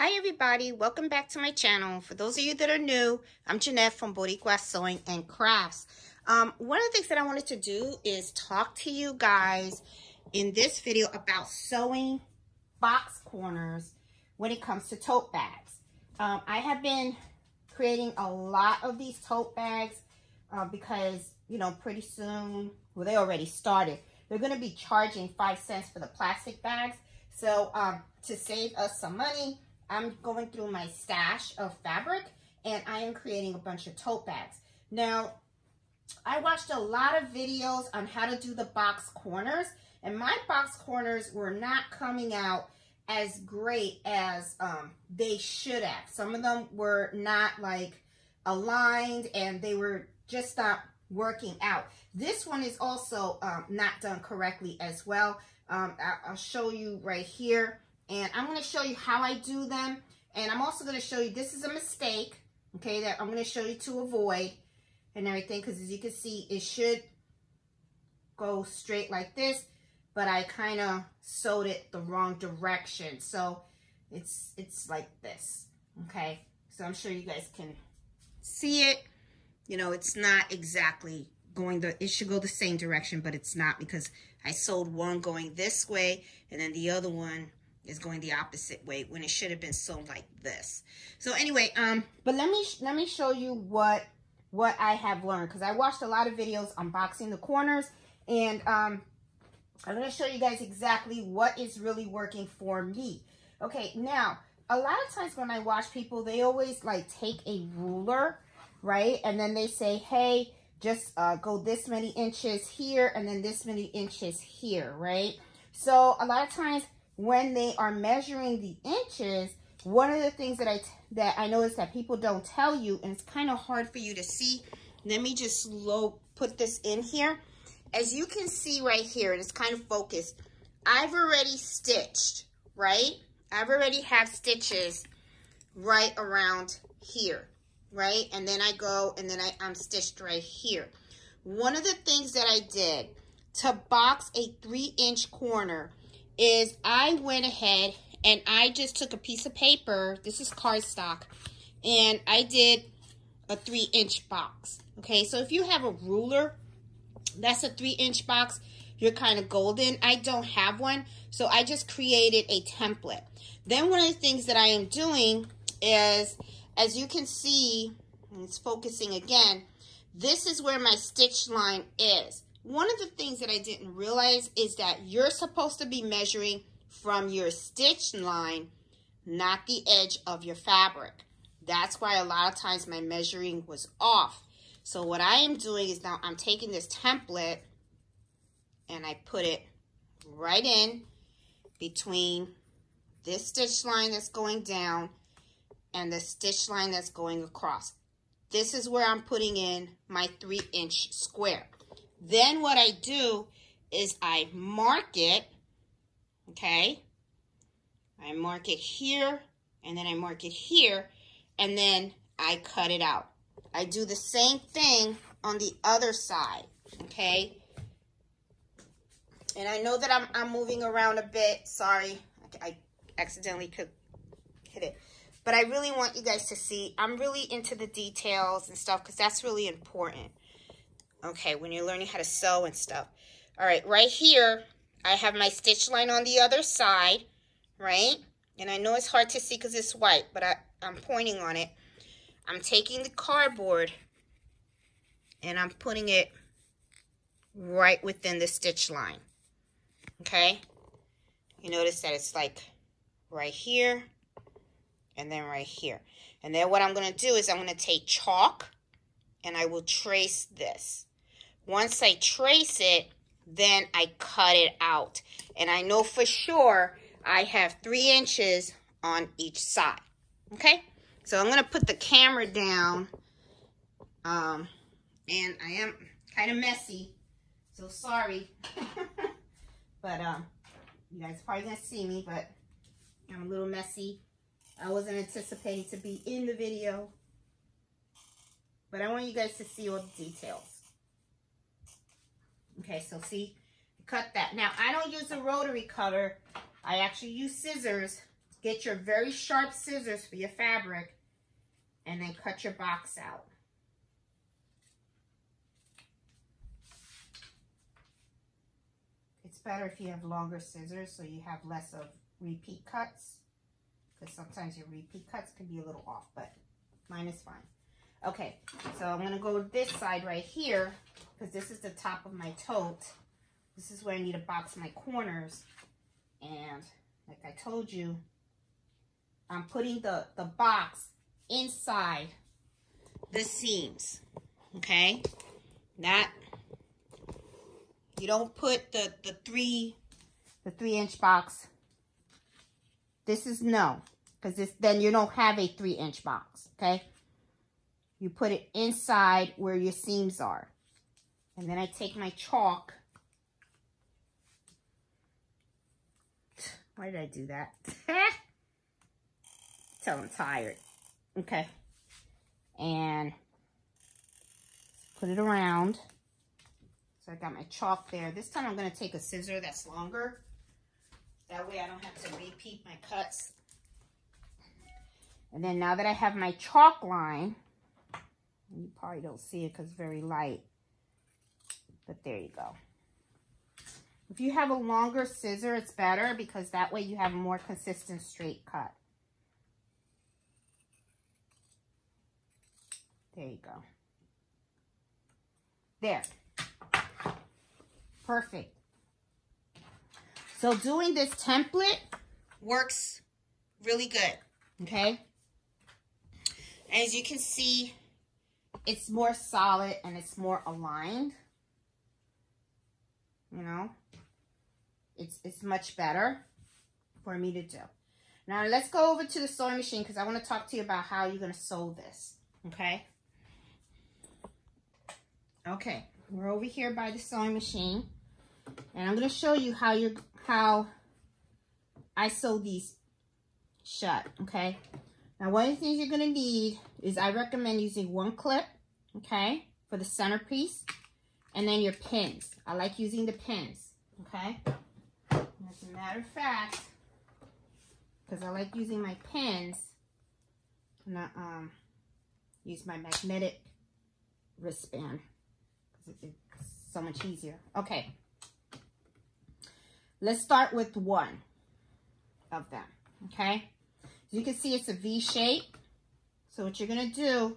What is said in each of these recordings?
Hi everybody, welcome back to my channel. For those of you that are new, I'm Jeanette from Boricua Sewing and Crafts. Um, one of the things that I wanted to do is talk to you guys in this video about sewing box corners when it comes to tote bags. Um, I have been creating a lot of these tote bags uh, because, you know, pretty soon, well, they already started. They're going to be charging five cents for the plastic bags. So um, to save us some money, I'm going through my stash of fabric and I am creating a bunch of tote bags. Now, I watched a lot of videos on how to do the box corners and my box corners were not coming out as great as um, they should have. Some of them were not like aligned and they were just not working out. This one is also um, not done correctly as well. Um, I'll show you right here. And I'm going to show you how I do them. And I'm also going to show you, this is a mistake, okay, that I'm going to show you to avoid and everything. Because as you can see, it should go straight like this. But I kind of sewed it the wrong direction. So it's, it's like this, okay. So I'm sure you guys can see it. You know, it's not exactly going the, it should go the same direction, but it's not because I sewed one going this way and then the other one is going the opposite way when it should have been sewn like this. So anyway, um, but let me let me show you what what I have learned because I watched a lot of videos unboxing the corners and um, I'm going to show you guys exactly what is really working for me. Okay, now a lot of times when I watch people, they always like take a ruler, right? And then they say, hey, just uh, go this many inches here and then this many inches here, right? So a lot of times when they are measuring the inches, one of the things that I that I notice that people don't tell you, and it's kind of hard for you to see. Let me just low put this in here. As you can see right here, and it's kind of focused, I've already stitched, right? I've already have stitches right around here, right? And then I go, and then I, I'm stitched right here. One of the things that I did to box a three inch corner is I went ahead and I just took a piece of paper. This is cardstock. And I did a three inch box. Okay, so if you have a ruler, that's a three inch box. You're kind of golden. I don't have one. So I just created a template. Then one of the things that I am doing is, as you can see, it's focusing again, this is where my stitch line is one of the things that I didn't realize is that you're supposed to be measuring from your stitch line, not the edge of your fabric. That's why a lot of times my measuring was off. So what I am doing is now I'm taking this template and I put it right in between this stitch line that's going down and the stitch line that's going across. This is where I'm putting in my three inch square. Then what I do is I mark it, okay? I mark it here, and then I mark it here, and then I cut it out. I do the same thing on the other side, okay? And I know that I'm, I'm moving around a bit. Sorry, I accidentally could hit it. But I really want you guys to see, I'm really into the details and stuff because that's really important. Okay, when you're learning how to sew and stuff. All right, right here, I have my stitch line on the other side, right? And I know it's hard to see because it's white, but I, I'm pointing on it. I'm taking the cardboard and I'm putting it right within the stitch line. Okay? You notice that it's like right here and then right here. And then what I'm going to do is I'm going to take chalk and I will trace this. Once I trace it, then I cut it out. And I know for sure I have three inches on each side. Okay? So I'm going to put the camera down. Um, and I am kind of messy. So sorry. but um, you guys probably going to see me, but I'm a little messy. I wasn't anticipating to be in the video. But I want you guys to see all the details. Okay, so see, cut that. Now, I don't use a rotary cutter. I actually use scissors get your very sharp scissors for your fabric and then cut your box out. It's better if you have longer scissors so you have less of repeat cuts because sometimes your repeat cuts can be a little off, but mine is fine. Okay, so I'm going to go this side right here because this is the top of my tote. This is where I need to box my corners. And like I told you, I'm putting the, the box inside the seams, okay? Not, you don't put the, the three, the three inch box. This is no, because this then you don't have a three inch box, okay? You put it inside where your seams are. And then I take my chalk. Why did I do that? Tell I'm tired. Okay. And put it around. So I got my chalk there. This time I'm going to take a scissor that's longer. That way I don't have to repeat my cuts. And then now that I have my chalk line, you probably don't see it because it's very light. But there you go. If you have a longer scissor, it's better because that way you have a more consistent straight cut. There you go. There. Perfect. So doing this template works really good, okay? As you can see, it's more solid and it's more aligned. You know, it's, it's much better for me to do. Now let's go over to the sewing machine because I want to talk to you about how you're going to sew this, okay? Okay, we're over here by the sewing machine. And I'm going to show you how you're how I sew these shut, okay? Now, one of the things you're going to need is I recommend using one clip, okay, for the centerpiece, and then your pins. I like using the pins, okay? As a matter of fact, because I like using my pins, I'm to um, use my magnetic wristband because it's so much easier. Okay. Let's start with one of them, okay? you can see, it's a V shape. So what you're going to do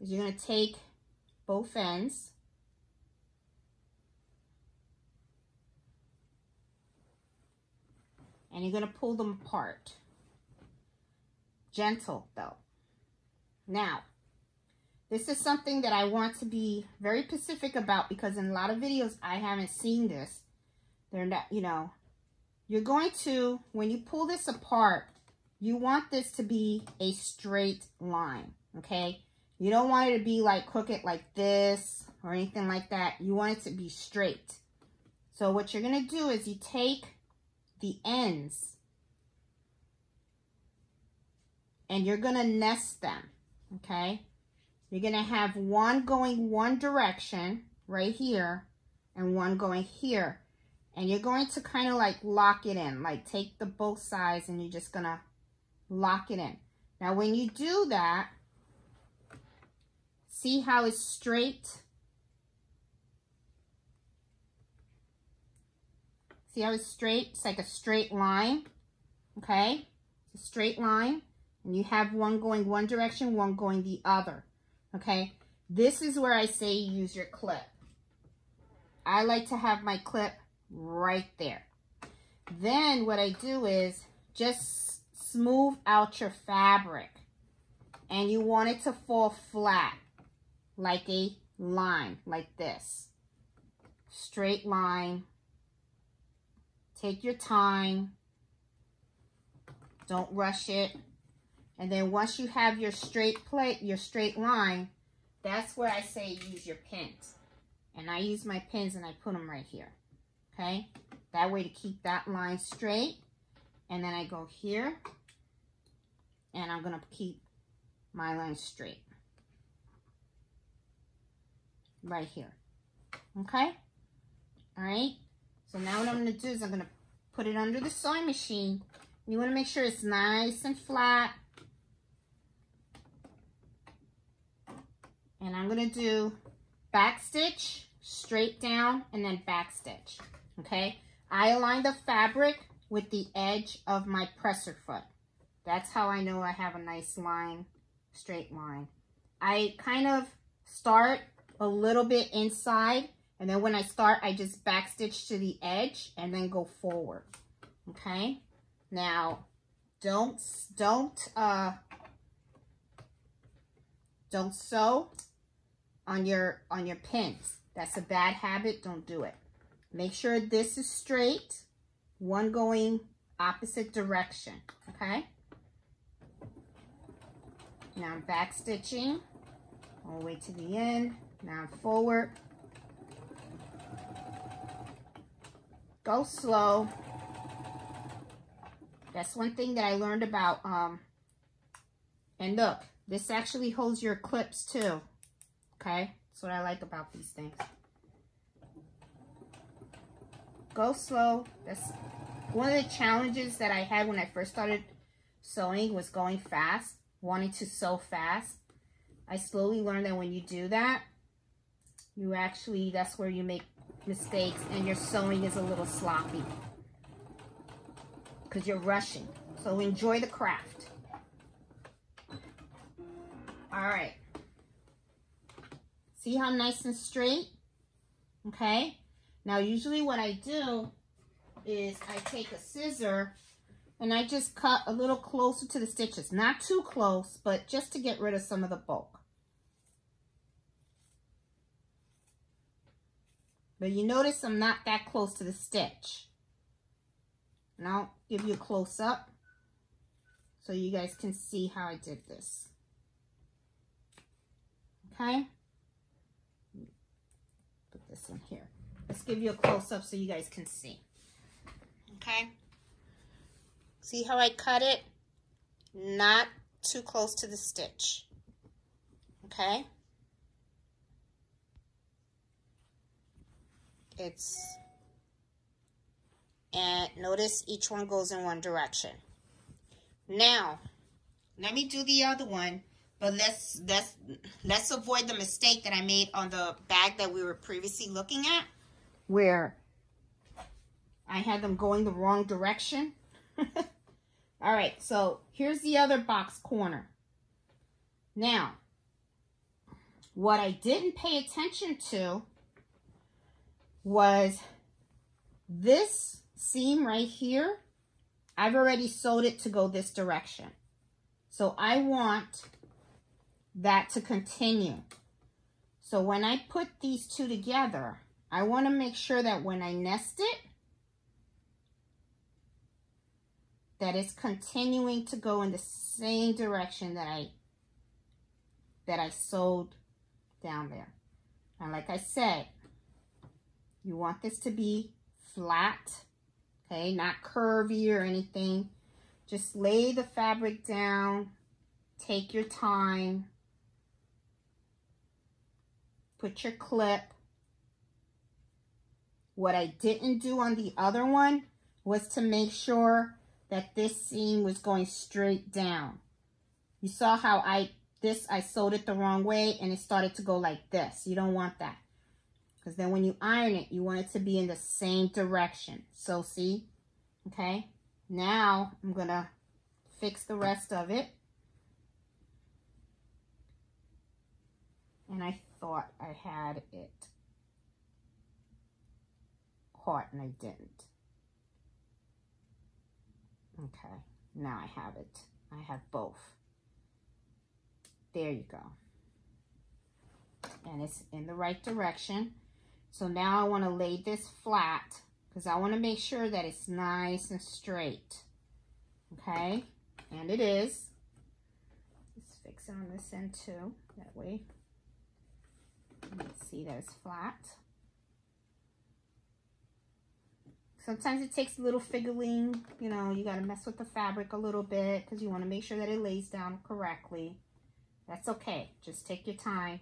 is you're going to take both ends and you're going to pull them apart. Gentle, though. Now, this is something that I want to be very specific about because in a lot of videos I haven't seen this. They're not, you know, you're going to, when you pull this apart, you want this to be a straight line, okay? You don't want it to be like crooked like this or anything like that. You want it to be straight. So what you're going to do is you take the ends and you're going to nest them, okay? You're going to have one going one direction right here and one going here. And you're going to kind of like lock it in, like take the both sides and you're just going to lock it in. Now, when you do that, see how it's straight? See how it's straight? It's like a straight line, okay? It's a straight line. And you have one going one direction, one going the other okay? This is where I say use your clip. I like to have my clip right there. Then what I do is just smooth out your fabric. And you want it to fall flat, like a line, like this. Straight line. Take your time. Don't rush it. And then once you have your straight plate, your straight line, that's where I say use your pins. And I use my pins and I put them right here. Okay? That way to keep that line straight. And then I go here. And I'm going to keep my line straight. Right here. Okay? Alright? So now what I'm going to do is I'm going to put it under the sewing machine You want to make sure it's nice and flat. And I'm going to do back stitch, straight down, and then back stitch. Okay? I align the fabric with the edge of my presser foot. That's how I know I have a nice line, straight line. I kind of start a little bit inside and then when I start, I just back stitch to the edge and then go forward. Okay. Now, don't, don't, uh, don't sew on your, on your pins. That's a bad habit. Don't do it. Make sure this is straight, one going opposite direction. Okay. Now I'm back stitching all the way to the end. Now forward. Go slow. That's one thing that I learned about. Um, and look, this actually holds your clips too. Okay? That's what I like about these things. Go slow. That's one of the challenges that I had when I first started sewing was going fast, wanting to sew fast. I slowly learned that when you do that, you actually, that's where you make mistakes and your sewing is a little sloppy because you're rushing. So enjoy the craft. All right. See how nice and straight? Okay. Now, usually what I do is I take a scissor and I just cut a little closer to the stitches. Not too close, but just to get rid of some of the bulk. But you notice I'm not that close to the stitch. And I'll give you a close up so you guys can see how I did this. Okay? Put this in here. Let's give you a close up so you guys can see. Okay? See how I cut it? Not too close to the stitch. Okay? It's and notice each one goes in one direction. Now let me do the other one but let's let's let's avoid the mistake that I made on the bag that we were previously looking at where I had them going the wrong direction. All right so here's the other box corner. Now what I didn't pay attention to was this seam right here. I've already sewed it to go this direction. So I want that to continue. So when I put these two together, I want to make sure that when I nest it, that it's continuing to go in the same direction that I that I sewed down there. And like I said, you want this to be flat, okay, not curvy or anything. Just lay the fabric down, take your time, put your clip. What I didn't do on the other one was to make sure that this seam was going straight down. You saw how I, this, I sewed it the wrong way and it started to go like this. You don't want that. Because then when you iron it, you want it to be in the same direction. So see, okay? Now I'm going to fix the rest of it. And I thought I had it caught and I didn't. Okay, now I have it. I have both. There you go. And it's in the right direction. So now I want to lay this flat because I want to make sure that it's nice and straight. Okay, and it is. Let's fix on this end too. That way can see that it's flat. Sometimes it takes a little fiddling. You know, you got to mess with the fabric a little bit because you want to make sure that it lays down correctly. That's okay. Just take your time.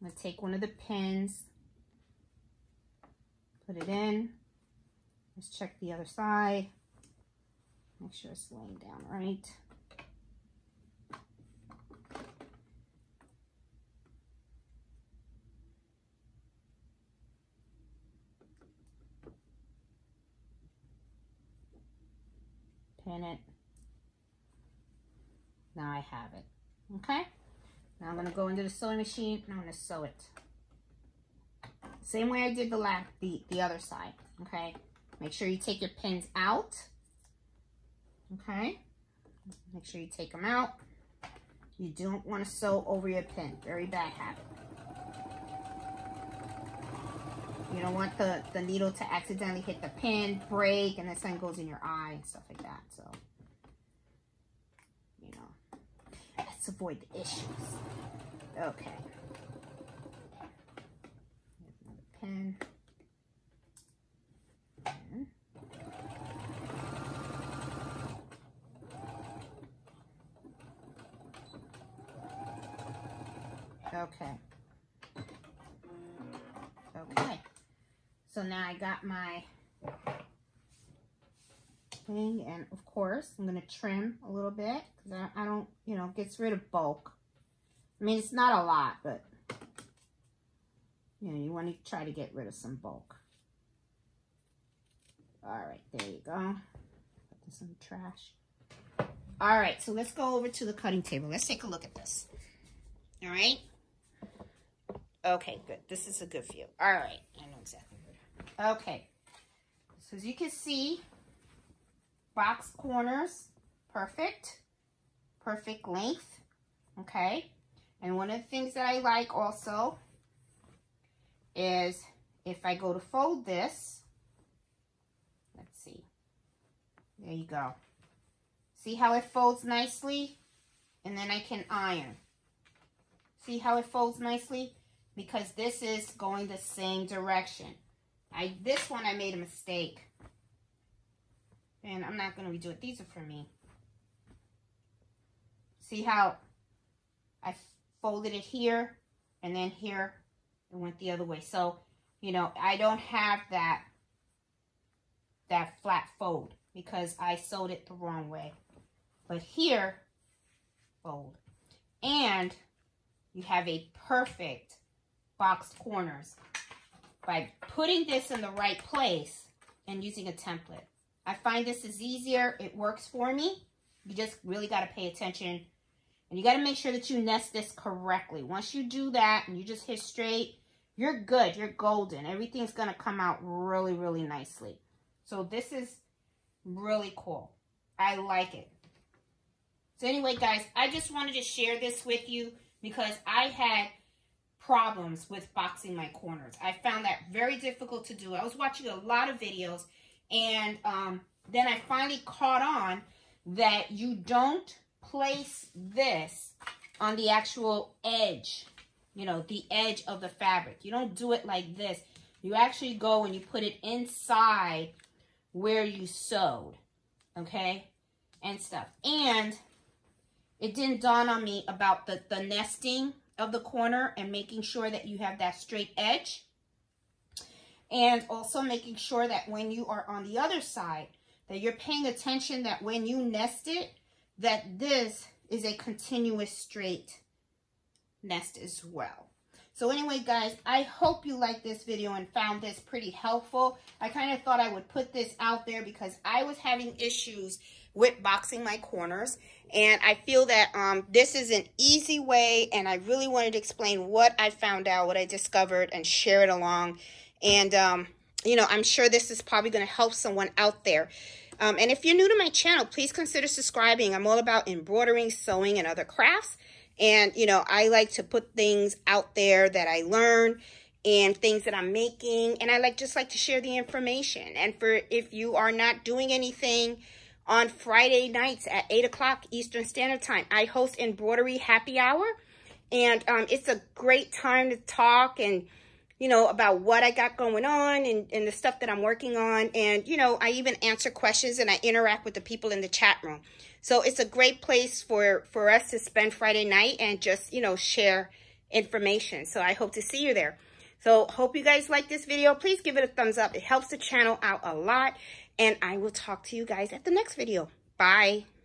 I'm to take one of the pins, put it in. Let's check the other side. Make sure it's laying down right. Pin it. Now I have it. Okay? Now I'm going to go into the sewing machine and I'm going to sew it. Same way I did the last, the, the other side. Okay? Make sure you take your pins out. Okay? Make sure you take them out. You don't want to sew over your pin. Very bad habit. You don't want the, the needle to accidentally hit the pin, break, and then something goes in your eye and stuff like that. So, you know, let's avoid the issues. Okay. Another pin. Okay. Okay. So now I got my thing and of course I'm going to trim a little bit because I, I don't, gets rid of bulk. I mean, it's not a lot, but you know, you want to try to get rid of some bulk. All right, there you go. Put this in the trash. All right, so let's go over to the cutting table. Let's take a look at this. All right. Okay, good. This is a good view. All right. I know exactly where. Okay. So as you can see, box corners, perfect. Perfect length. Okay. And one of the things that I like also is if I go to fold this, let's see. There you go. See how it folds nicely? And then I can iron. See how it folds nicely? because this is going the same direction. I This one I made a mistake. And I'm not going to redo it. These are for me. See how I folded it here and then here it went the other way. So, you know, I don't have that that flat fold because I sewed it the wrong way. But here, fold. And you have a perfect boxed corners by putting this in the right place and using a template. I find this is easier. It works for me. You just really got to pay attention. And you got to make sure that you nest this correctly. Once you do that and you just hit straight, you're good. You're golden. Everything's going to come out really, really nicely. So this is really cool. I like it. So anyway, guys, I just wanted to share this with you because I had problems with boxing my corners. I found that very difficult to do. I was watching a lot of videos and um, then I finally caught on that you don't place this on the actual edge, you know, the edge of the fabric. You don't do it like this. You actually go and you put it inside where you sewed, okay, and stuff. And it didn't dawn on me about the, the nesting of the corner and making sure that you have that straight edge. And also making sure that when you are on the other side, that you're paying attention that when you nest it, that this is a continuous straight nest as well. So anyway, guys, I hope you liked this video and found this pretty helpful. I kind of thought I would put this out there because I was having issues with boxing my corners. And I feel that um, this is an easy way, and I really wanted to explain what I found out, what I discovered, and share it along. And, um, you know, I'm sure this is probably going to help someone out there. Um, and if you're new to my channel, please consider subscribing. I'm all about embroidering, sewing, and other crafts. And, you know, I like to put things out there that I learn and things that I'm making. And I like just like to share the information. And for if you are not doing anything on Friday nights at 8 o'clock Eastern Standard Time, I host Embroidery Happy Hour. And um, it's a great time to talk and, you know, about what I got going on and, and the stuff that I'm working on. And, you know, I even answer questions and I interact with the people in the chat room. So it's a great place for, for us to spend Friday night and just, you know, share information. So I hope to see you there. So hope you guys like this video. Please give it a thumbs up. It helps the channel out a lot. And I will talk to you guys at the next video. Bye.